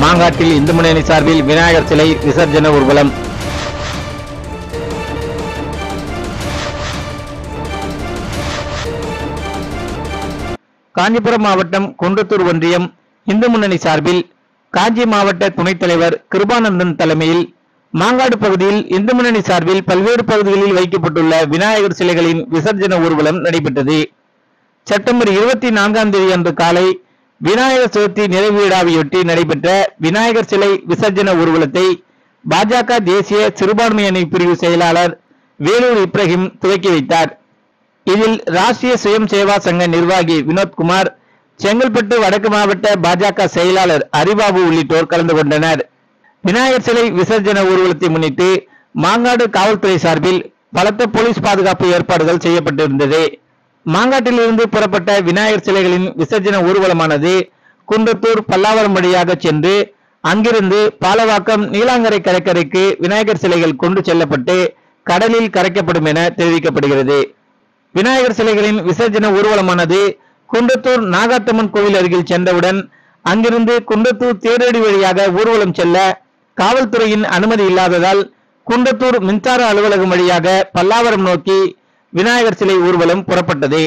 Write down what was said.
மாங்காட்டில் இந்து முன்னணி சார்பில் விநாயகர் சிலை விசர்ஜன ஊர்வலம். காஞ்சிபுரம் மாவட்டம் குன்றத்தூர் ஒன்றியம் இந்து முன்னணி சார்பில் காஞ்சி மாவட்ட துணைத் தலைவர் கிருபானந்தன் தலைமையில் மாங்காடு பகுதியில் இந்து முன்னணி சார்பில் பல்வேறு பகுதிகளில் வைக்கப்பட்டுள்ள விநாயகர் சிலைகளின் விசர்ஜன ஊர்வலம் நடைபெற்றது. செப்டம்பர் இருபத்தி நான்காம் தேதி அன்று காலை விநாயகர் சதுர்த்தி நிறைவு விழாவையொட்டி நடைபெற்ற விநாயகர் சிலை விசர்ஜன ஊர்வலத்தை பாஜக தேசிய சிறுபான்மை அணி பிரிவு செயலாளர் வேலூர் இப்ராஹிம் துவக்கி வைத்தார். இதில் ராஷ்டிரிய சுயம் சேவா சங்க நிர்வாகி வினோத்குமார் செங்கல்பட்டு வடக்கு மாவட்ட பாஜக செயலாளர் ஹரிபாபு உள்ளிட்டோர் கலந்து கொண்டனர். விநாயகர் சிலை விசர்ஜன ஊர்வலத்தை முன்னிட்டு மாங்காடு காவல்துறை சார்பில் பலத்த போலீஸ் பாதுகாப்பு ஏற்பாடுகள் செய்யப்பட்டிருந்தது. மாங்காட்டிலிருந்து புறப்பட்ட விநாயகர் சிலைகளின் விசர்ஜன ஊர்வலமானது குன்றத்தூர் பல்லாவரம் வழியாக சென்று அங்கிருந்து பாலவாக்கம் நீலாங்கரை கடற்கரைக்கு விநாயகர் சிலைகள் கொண்டு செல்லப்பட்டு கடலில் கரைக்கப்படும் என தெரிவிக்கப்படுகிறது. விநாயகர் சிலைகளின் விசர்ஜன ஊர்வலமானது குன்றத்தூர் நாகாத்தம்மன் கோவில் அருகில் சென்றவுடன் அங்கிருந்து குன்றத்தூர் தேரடி வழியாக ஊர்வலம் செல்ல காவல்துறையின் அனுமதி இல்லாததால் குன்றத்தூர் மின்சார அலுவலகம் வழியாக பல்லாவரம் நோக்கி விநாயகர் சிலை ஊர்வலம் புறப்பட்டது.